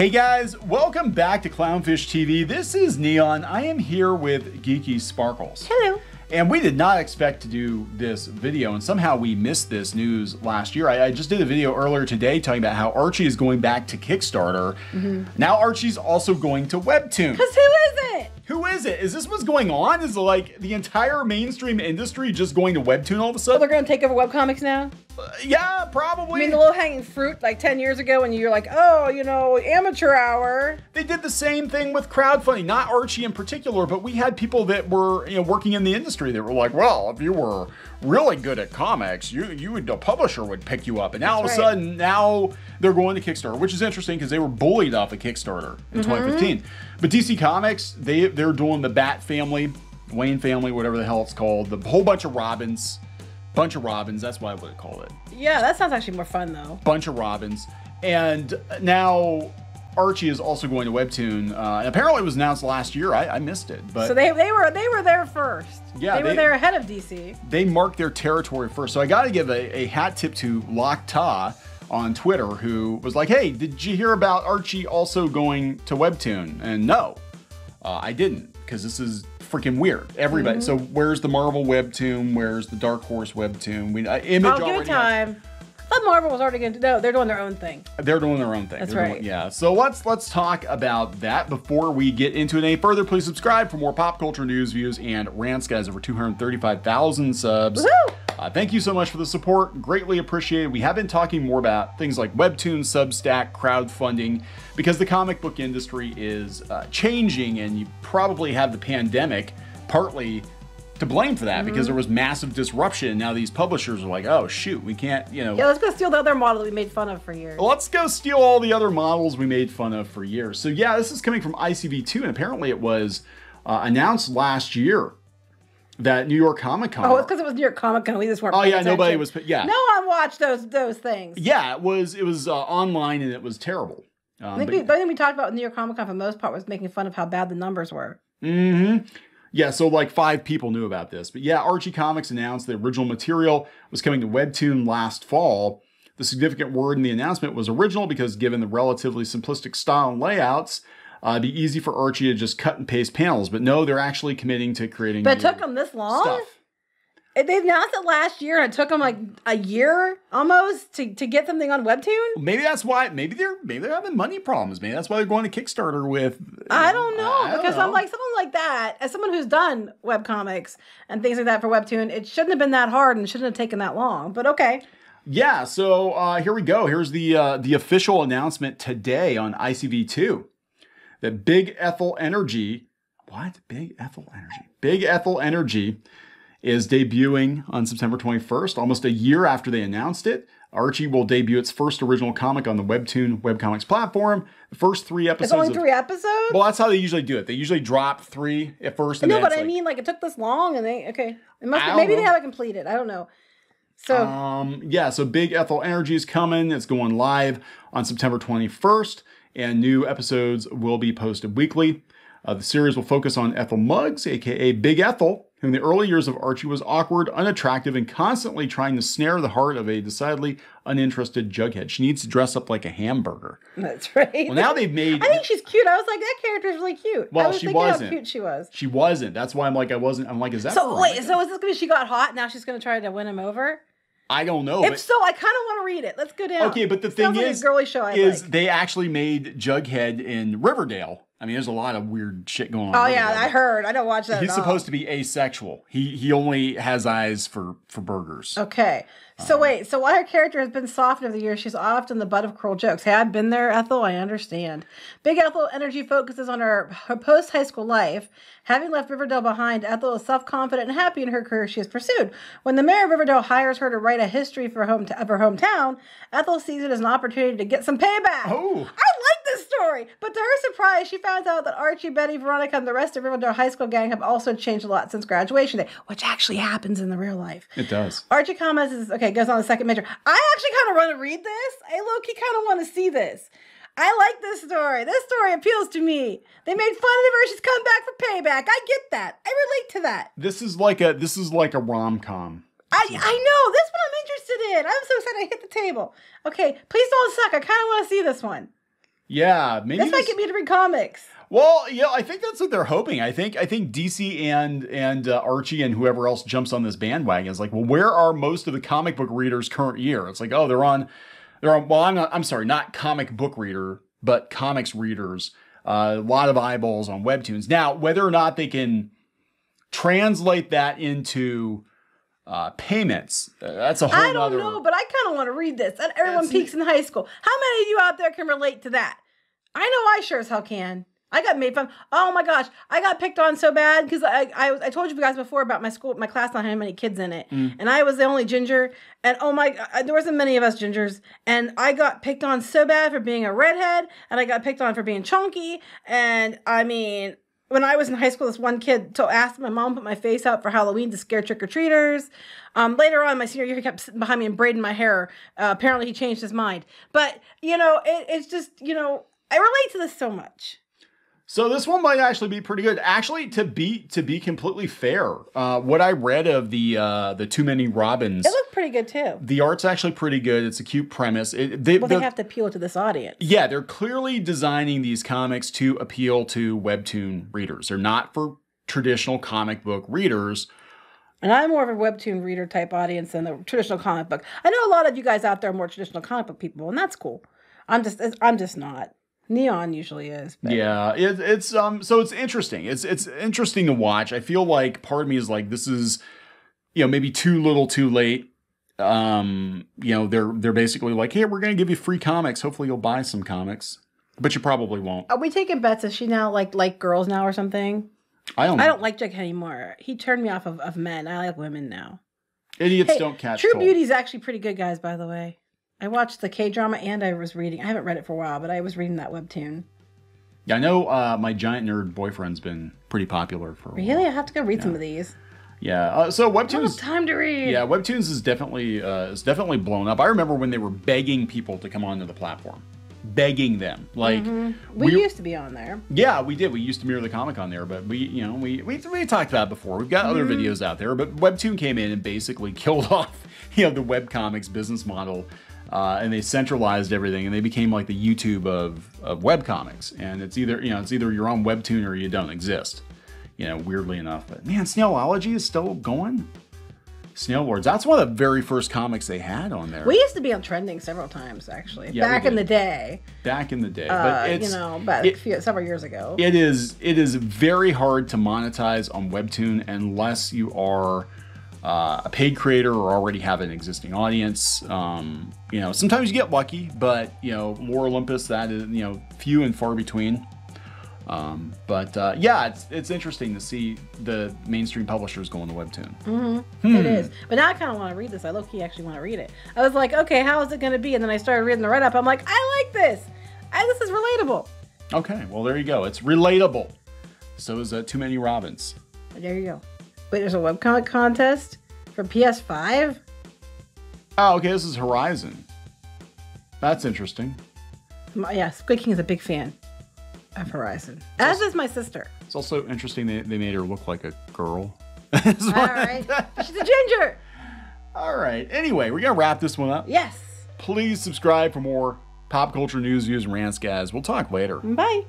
Hey guys, welcome back to Clownfish TV. This is Kneon. I am here with Geeky Sparkles. Hello. And we did not expect to do this video, and somehow we missed this news last year. I, I just did a video earlier today talking about how Archie is going back to Kickstarter. Mm-hmm. Now Archie's also going to Webtoon. Cause who is it? Who is it? Is this what's going on? Is like the entire mainstream industry just going to Webtoon all of a So oh, they're gonna take over webcomics now? Yeah, I probably. mean, the low hanging fruit, like 10 years ago, when you're like, oh, you know, amateur hour. They did the same thing with crowdfunding, not Archie in particular, but we had people that were you know working in the industry that were like, well, if you were really good at comics, you you would a publisher would pick you up, and now all of a sudden now they're going to Kickstarter, which is interesting because they were bullied off of Kickstarter in Mm-hmm. 2015. But DC Comics, they they're doing the Bat family, Wayne family, whatever the hell it's called, the whole bunch of Robins, bunch of Robins. That's what I would call it Yeah, that sounds actually more fun, though. bunch of Robins. And now Archie is also going to Webtoon. Uh, apparently it was announced last year. I, I missed it. But So they, they were they were there first. Yeah, they were they- there ahead of DC. they marked their territory first. So I got to give a, a hat tip to Lock Ta on Twitter, who was like, hey, did you hear about Archie also going to Webtoon? And no, uh, I didn't, because this is freaking weird. Everybody. So where's the Marvel Webtoon? Where's the Dark Horse Webtoon? We, uh, Image Oh, give already it has- thought Marvel was already going to. No, they're doing their own thing. They're doing their own thing. That's They're doing- right. yeah. So let's let's talk about that before we get into it any further. Please subscribe for more pop culture news, views, and rants, guys. Over 235,000 subs. Uh, thank you so much for the support. Greatly appreciated. We have been talking more about things like Webtoon, Substack, crowdfunding, because the comic book industry is uh, changing, and you probably have the pandemic partly to blame for that because there was massive disruption. Now these publishers are like, oh shoot, we can't, you know. Yeah, let's go steal the other model that we made fun of for years. Let's go steal all the other models we made fun of for years. So yeah, this is coming from ICV2, and apparently it was uh, announced last year that New York Comic Con. Oh, it's because it was New York Comic Con. We just weren't. Oh, yeah, nobody was- yeah. No one watched those those things. yeah, it was it was uh, online and it was terrible. Um, I think but- we, the thing we talked about with New York Comic Con for the most part was making fun of how bad the numbers were. Mm-hmm. Yeah, so like five people knew about this. But yeah, Archie Comics announced the original material was coming to Webtoon last fall. The significant word in the announcement was original because given the relatively simplistic style and layouts, uh, it'd be easy for Archie to just cut and paste panels. But no, they're actually committing to creating But it took them this long. stuff. It- They announced it last year, and it took them like a year almost to, to get something on Webtoon. Maybe that's why. Maybe they're maybe they're having money problems. Maybe that's why they're going to Kickstarter with. I don't know I don't because I'm like someone like that, as someone who's done webcomics and things like that for Webtoon, it shouldn't have been that hard and shouldn't have taken that long. But okay, Yeah, so uh, here we go. Here's the uh, the official announcement today on ICV2 that Big Ethel Energy, what? Big Ethel Energy, Big Ethel Energy is debuting on September 21st, almost a year after they announced it. Archie will debut its first original comic on the Webtoon webcomics platform. The first three episodes. it's only of- three episodes. well, that's how they usually do it. They usually drop three at first. And no, but I like- mean, like it took this long, and they okay. It must be, maybe they haven't completed. I don't know. So Um, yeah, so Big Ethel Energy is coming. It's going live on September 21st, and new episodes will be posted weekly. Uh, the series will focus on Ethel Muggs, aka Big Ethel, in the early years of Archie was awkward, unattractive, and constantly trying to snare the heart of a decidedly uninterested Jughead. She needs to dress up like a hamburger. that's right. Well, now they've made. I think she's cute. I was like, that character's really cute. Well, I was she wasn't. how cute she was. she wasn't. That's why I'm like, I wasn't. I'm like, is that? So right? wait, so is this gonna be she got hot? Now she's gonna try to win him over? I don't know. If but- so, I kind of want to read it. Let's go down. Okay, but the thing Sounds like is, a girly show. I is like. they actually made Jughead in Riverdale. I mean, there's a lot of weird shit going on. Oh yeah, I heard. I don't watch that. He's supposed to be asexual. He he only has eyes for for burgers. Okay. So Um, wait, so while her character has been soft over the years, she's often the butt of cruel jokes. Hey, I've been there, Ethel. I understand. Big Ethel energy focuses on her, her post high school life. Having left Riverdale behind, Ethel is self confident and happy in her career she has pursued. When the mayor of Riverdale hires her to write a history for home of her hometown, Ethel sees it as an opportunity to get some payback. Oh. I like this story, but to her surprise, she finds out that Archie, Betty, Veronica, and the rest of Riverdale high school gang have also changed a lot since graduation day, which actually happens in the real life. It does. Archie Comas is okay. Goes on the second major. I actually kind of want to read this. I low key kind of want to see this. I like this story. This story appeals to me. They made fun of the She's come back for payback. I get that. I relate to that. This is like a this is like a rom com. I I know this one I'm interested in. I'm so excited I hit the table. Okay, please don't suck. I kind of want to see this one. Yeah, maybe This might get me to read comics. Well, yeah, I think that's what they're hoping. I think I think DC and and uh, Archie and whoever else jumps on this bandwagon is like, well, where are most of the comic book readers current year? It's like, oh, they're on, they're on. Well, I'm not. I'm sorry, not comic book reader, but comics readers. Uh, a lot of eyeballs on webtoons. Now, whether or not they can translate that into uh, payments, uh, that's a whole. I don't know, but I kind of want to read this. And everyone It's- peaks in high school. How many of you out there can relate to that? I know I sure as hell can. I got made fun. Oh my gosh, I got picked on so bad because I, I I told you guys before about my school, my class not having many kids in it, Mm. and I was the only ginger. And oh my, there wasn't many of us gingers, and I got picked on so bad for being a redhead, and I got picked on for being chunky. And I mean, when I was in high school, this one kid to asked my mom put my face out for Halloween to scare trick or treaters. Um, later on, my senior year, he kept sitting behind me and braiding my hair. Uh, apparently, he changed his mind. But you know, it, it's just you know, I relate to this so much. So this one might actually be pretty good. Actually, to be to be completely fair, uh, what I read of the uh, the Too Many Robins, It looked pretty good too. the art's actually pretty good. It's a cute premise. It, they, Well, they have to appeal to this audience. yeah, they're clearly designing these comics to appeal to webtoon readers. They're not for traditional comic book readers. And I'm more of a webtoon reader type audience than the traditional comic book. I know a lot of you guys out there are more traditional comic book people, and that's cool. I'm just I'm just not. Kneon usually is. But Yeah, it, it's um. So it's interesting. It's it's interesting to watch. I feel like part of me is like this is, you know, maybe too little, too late. Um, you know, they're they're basically like, hey, we're gonna give you free comics. Hopefully, you'll buy some comics, but you probably won't. Are we taking bets? Is she now like like girls now or something? I don't. I don't like Jake anymore. He turned me off of, of men. I like women now. Idiots Hey, don't catch True cold. Beauty is actually pretty good, guys. By the way, I watched the K drama and I was reading. I haven't read it for a while, but I was reading that webtoon. Yeah, I know. Uh, my giant nerd boyfriend's been pretty popular for. A while. Really, I have to go read some of these. Yeah. Uh, so I don't have webtoons. time to read. Yeah, webtoons is definitely uh, is definitely blown up. I remember when they were begging people to come onto the platform, begging them like. Mm-hmm. we, used to be on there. Yeah, we did. We used to mirror the comic on there, but we, you know, we we, we talked about it before. We've got other Mm-hmm. videos out there, but Webtoon came in and basically killed off, you know, the webcomics business model, uh, and they centralized everything, and they became like the YouTube of of webcomics. And it's either you know it's either you're on Webtoon or you don't exist. You know, weirdly enough, but man, Snailology is still going. Snail Lords. That's one of the very first comics they had on there We used to be on trending several times, actually, Yeah, back in the day. back in the day. Uh, but it's you know, but it- a few, several years ago. it is it is very hard to monetize on webtoon unless you are uh, a paid creator or already have an existing audience um, you know sometimes you get lucky but you know Lore Olympus that is you know few and far between um, but uh, yeah it's it's interesting to see the mainstream publishers going to webtoon Mm-hmm. It is. But now I kind of want to read this. I low key actually want to read it. I was like, okay, how is it going to be? And then I started reading the write up. I'm like, I like this. I, this is relatable. okay well there you go it's relatable so is uh, too many robins There you go. Wait, there's a webcomic contest for PS5? oh okay this is horizon that's interesting My, yeah, Squid King is a big fan of Horizon. As is my sister. It's also interesting they, they made her look like a girl. All right. She's a ginger. All right. Anyway, we're going to wrap this one up. Yes. Please subscribe for more pop culture news, views, and rants, guys. We'll talk later. Bye.